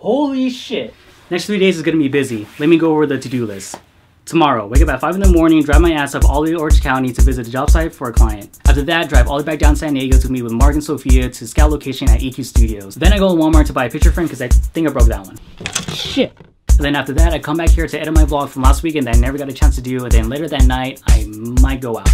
Holy shit. Next three days is gonna be busy. Let me go over the to-do list. Tomorrow, wake up at 5 in the morning, drive my ass up all the way to Orange County to visit the job site for a client. After that, drive all the way back down San Diego to meet with Mark and Sophia to scout location at EQ Studios. Then I go to Walmart to buy a picture frame because I think I broke that one. Shit. And then after that, I come back here to edit my vlog from last weekend that I never got a chance to do. And then later that night, I might go out.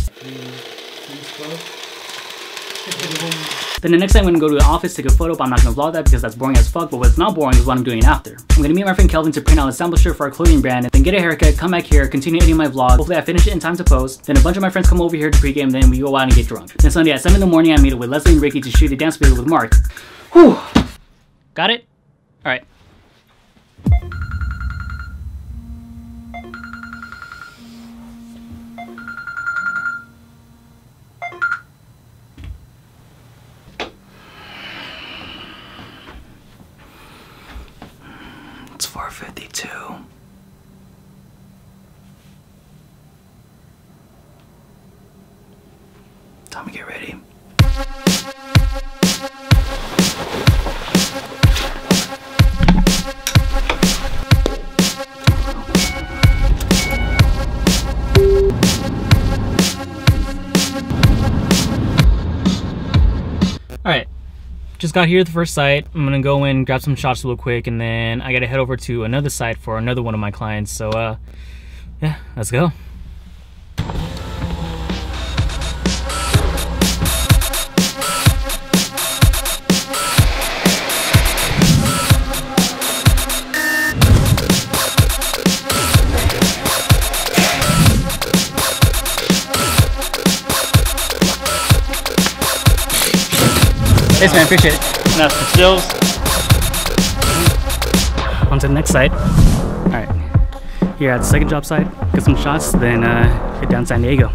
Then the next time I'm gonna go to the office, take a photo, but I'm not gonna vlog that because that's boring as fuck, but what's not boring is what I'm doing after. I'm gonna meet my friend Kelvin to print out a sample shirt for our clothing brand, and then get a haircut, come back here, continue editing my vlog. Hopefully I finish it in time to post. Then a bunch of my friends come over here to pregame, then we go out and get drunk. Then Sunday at 7 in the morning, I meet up with Lesley and Ricky to shoot a dance video with Mark. Whew. Got it? Alright. 452. Time to get ready. Just got here at the first site. I'm gonna go in, grab some shots real quick, and then I gotta head over to another site for another one of my clients. So, uh, yeah, let's go. Thanks, man. Appreciate it. Now, for stills. On to the next site. All right. Here at the second job site, get some shots, then uh, head down San Diego. To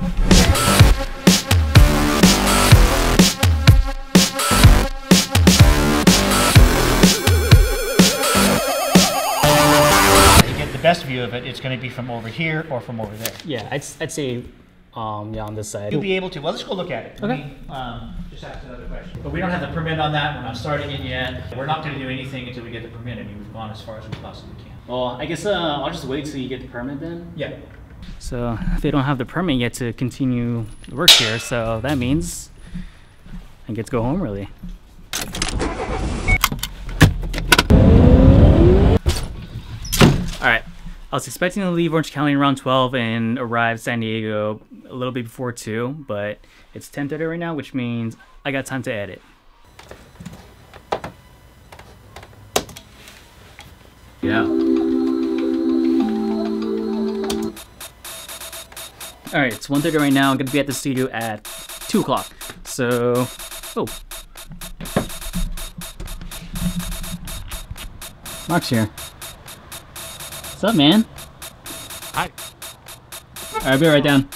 get the best view of it, it's going to be from over here or from over there. Yeah, I'd, I'd say, um, yeah, on this side. You'll be able to, well, let's go look at it. Okay. me, um, just ask another question. But we don't have the permit on that, we're not starting it yet. We're not going to do anything until we get the permit. I mean, we've gone as far as we possibly can. Well, I guess uh, I'll just wait till you get the permit then. Yeah. So they don't have the permit yet to continue the work here, so that means I get to go home early. All right. I was expecting to leave Orange County around 12 and arrive San Diego a little bit before 2, but it's 10:30 right now, which means I got time to edit. Yeah. All right, it's 1.30 right now. I'm gonna be at the studio at 2 o'clock. So, oh. Mark's here. What's up, man? Hi. All right, I'll be right down.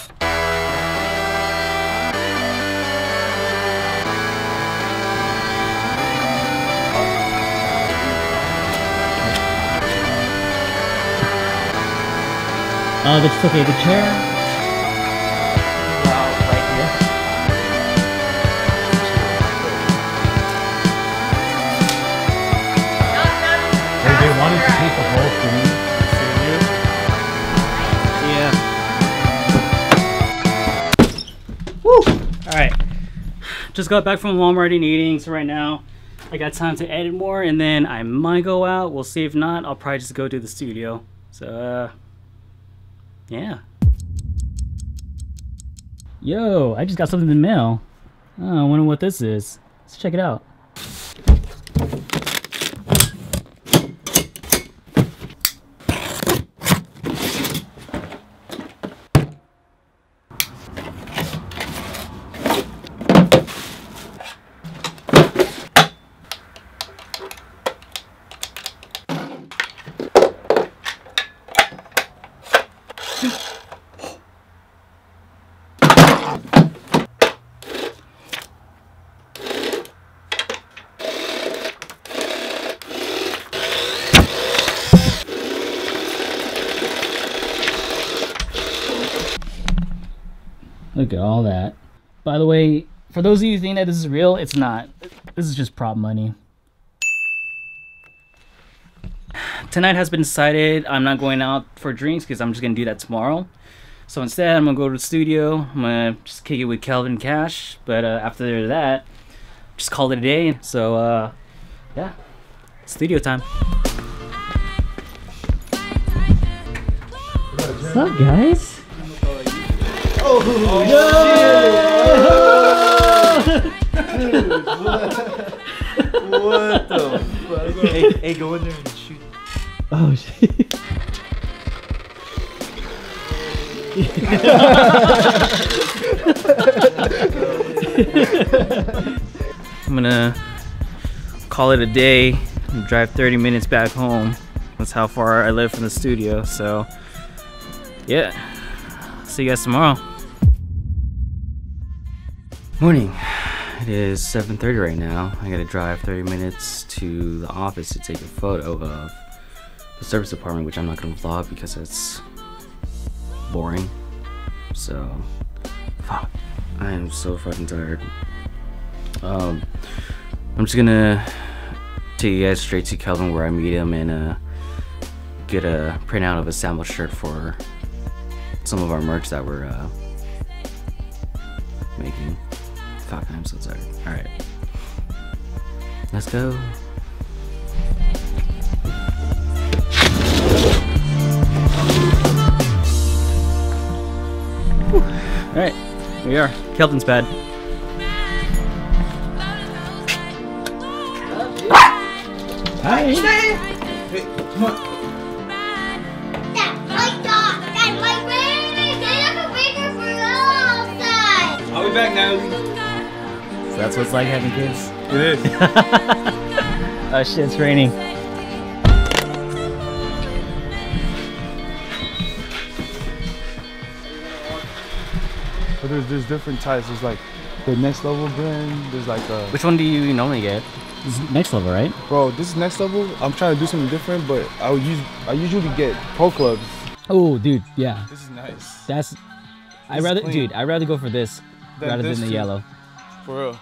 Uh, that's okay. The chair. Uh, right here. They, they wanted to take the whole thing. Yeah. Woo! Alright. Just got back from Walmart and eating, so right now I got time to edit more and then I might go out. We'll see if not, I'll probably just go to the studio. So, uh, yeah. Yo, I just got something in the mail. Oh, I wonder what this is. Let's check it out. Look at all that. By the way, for those of you who think that this is real, it's not. This is just prop money. tonight has been decided. I'm not going out for drinks because I'm just gonna do that tomorrow. So instead, I'm gonna go to the studio. I'm gonna just kick it with Kelvin Cash. But uh, after that, just call it a day. So uh, yeah, studio time. What's up, guys? What the fuck? hey, hey, go in there and shoot. Oh shit. I'm gonna call it a day and drive 30 minutes back home. That's how far I live from the studio. So, yeah. See you guys tomorrow. Morning. It is 7:30 right now. I gotta drive 30 minutes to the office to take a photo of the service department, which I'm not gonna vlog because it's boring. So, fuck. I am so fucking tired. Um, I'm just gonna take you guys straight to Kelvin where I meet him and uh, get a printout of a sample shirt for some of our merch that we're uh, making. Fuck, I'm so tired. Alright. Let's go. Alright, here we are. Kelvin's bed. That my dog! That my baby! They have bigger for outside! I'll be back now. So that's what it's like having kids. It is. Oh shit, it's raining. But there's there's different types. There's like the next level brand. There's like a Which one do you normally get? next level, right? bro. This is next level. I'm trying to do something different, but I would use I usually get pro clubs. Oh, dude, yeah. This is nice. That's. I This rather, clean. dude. I would rather go for this Than rather this than the too. yellow. For real.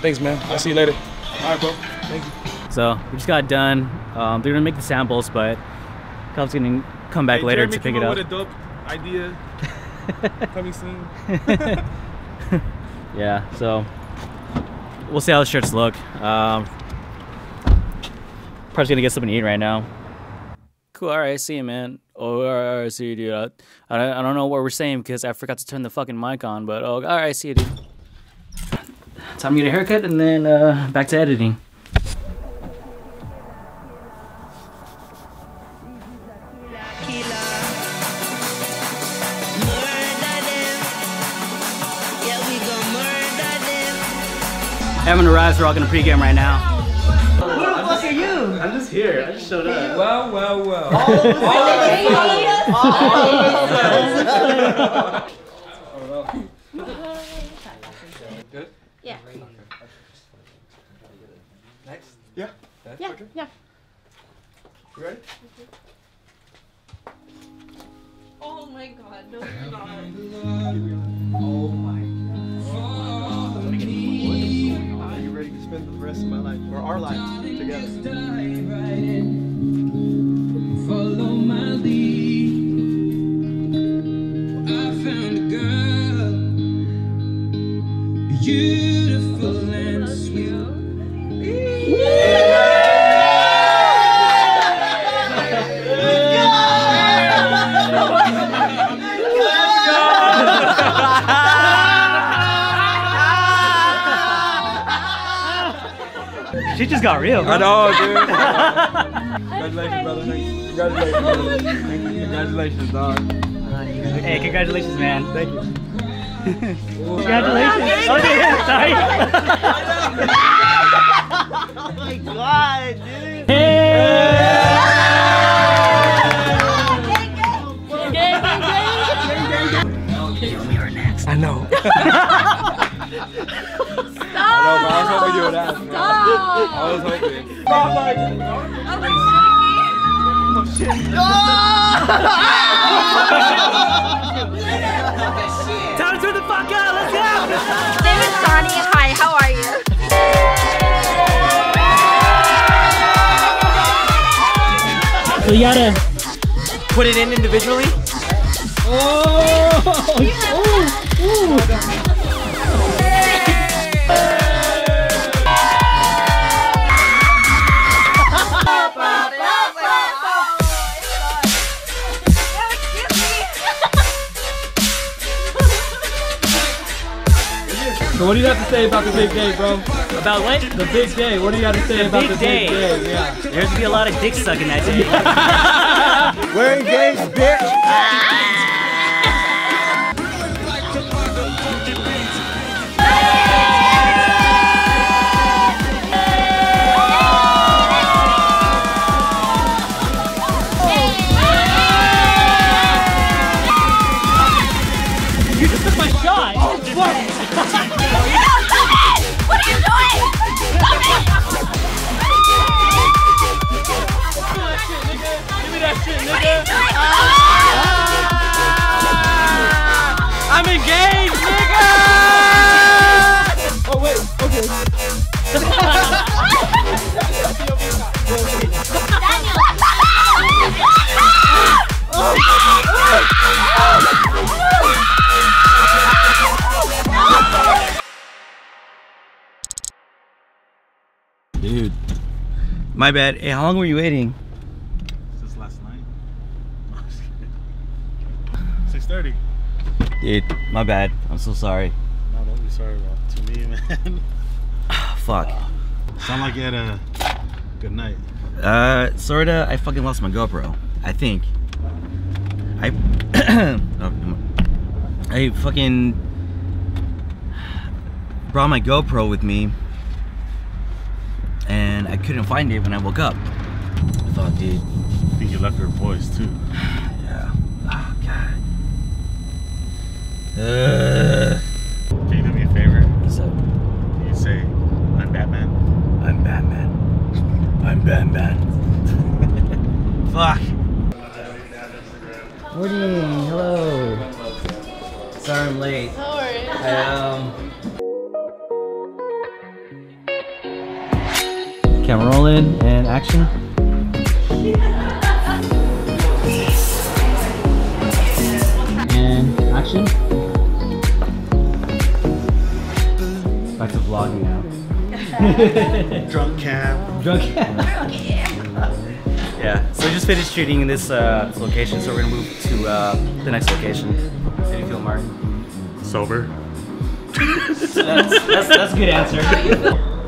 Thanks, man. I'll see you later. All right, bro. Thank you. So we just got done. Um, they're gonna make the samples, but Kelvin's gonna come back later to pick it up. With a dope idea. Coming soon. Yeah, so we'll see how the shirts look. Um, probably gonna get something to eat right now. Cool. All right, see you, man. Oh, all right, all right, see you, dude. I, I, don't- I don't know what we're saying because I forgot to turn the fucking mic on. But oh, all right, see you, dude. Time to get a haircut and then uh, back to editing. Having arrived, we're all gonna pregame right now. I'm just here. I just showed up. Well, well, well. Yeah. Yeah. Yeah, yeah. You ready? Oh my god, no, you're not. Are you ready to spend the rest of my life or our lives together? Just. I know, dude. Congratulations, brother. Congratulations, brother. Congratulations, dog. Hey, congratulations, man. Thank you. Congratulations. Oh, yeah, sorry. Oh my god, dude. I know. I know, no, but I was hoping you would ask. Man. I was hoping. I'm like, oh shit. Oh! Time to the fuck out. Let's go. Name is Donnie. Hi, how are you? So you gotta put it in individually. Oh! Ooh. Ooh. So what do you have to say about the big day, bro? About what? The big day. What do you have to say about big the day. big day? Yeah. There's gonna be a lot of dick sucking that day. We're engaged, bitch. My bad. Hey, how long were you waiting? Since last night. Six thirty. Dude, my bad. I'm so sorry. No, don't be sorry, bro. To me, man. Fuck. Sound like you had a good night. Uh, sorta. I fucking lost my GoPro. I think. I. oh, I fucking brought my GoPro with me, couldn't find it when I woke up. Fuck, dude. I think you left your voice too. Yeah. Oh god. Uh, Can you do me a favor? so Can you say, I'm Batman? I'm Batman. I'm Batman. Fuck. Morning. Hello. Sorry I'm late. No worries. I um. Camera rolling and action. And action. Back to vlogging now. Drunk cab. Drunk. yeah. So we just finished shooting in this uh, location, so we're gonna move to uh, the next location. How do you feel, Mark? Sober. that's, that's, that's a good answer.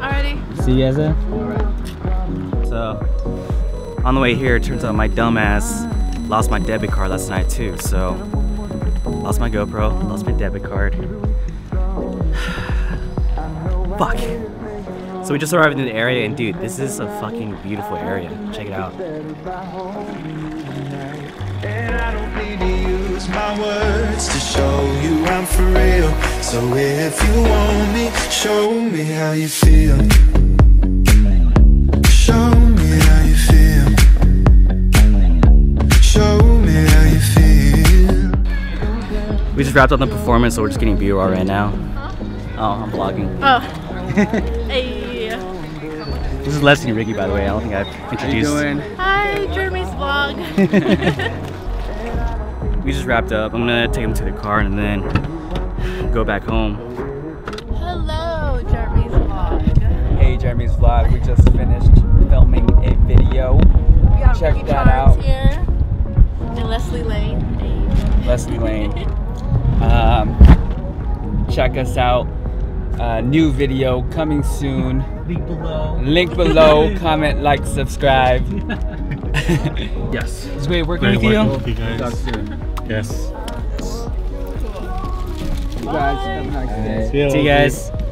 Already? See you guys then. So, on the way here, it turns out my dumbass lost my debit card last night too. So, lost my GoPro, lost my debit card. Fuck. So we just arrived in the area, and dude, this is a fucking beautiful area. Check it out. My words to show you I'm for real. So if you want me, show me how you feel. We just wrapped up the performance, so we're just getting B-roll right now. Oh, I'm vlogging. Oh. hey. This is Lesley and Ricky, by the way. I don't think I've introduced. You. Hi, Jeremy's vlog. We just wrapped up. I'm gonna take him to the car and then go back home. Hello, Jeremy's vlog. Hey, Jeremy's vlog. We just finished filming a video. We got Check Ricky that Charms out. here. And Lesley Lane. Hey. Lesley Lane. Um, check us out. Uh, new video coming soon. Link below. Link below. comment, like, subscribe. Yes. It's great working Great with you. working with you guys. Talk soon. Yes. You guys have a nice day. See See you guys.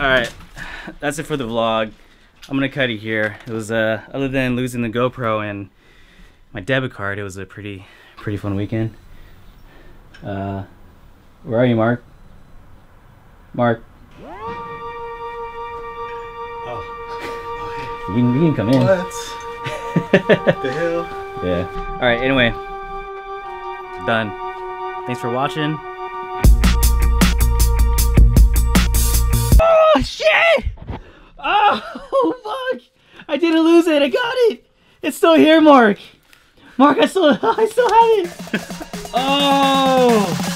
All right, that's it for the vlog. I'm gonna cut it here. It was uh, other than losing the GoPro and my debit card, it was a pretty, pretty fun weekend. Uh, where are you, Mark? Mark. You can, you can come in. What? the hell? Yeah. All right. Anyway, done. Thanks for watching. Oh shit! Oh fuck! I didn't lose it. I got it. It's still here, Mark. Mark, I still, I still have it. Oh.